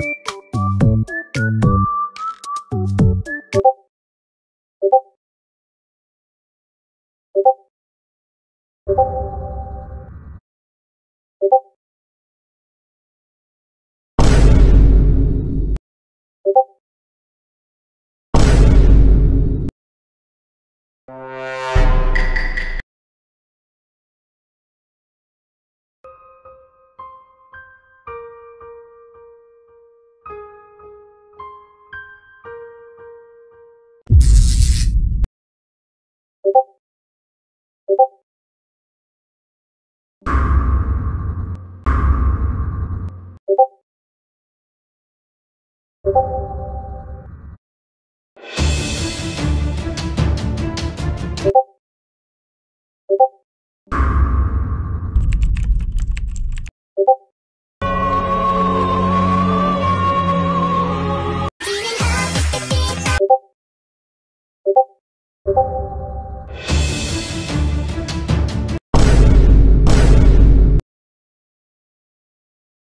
you you.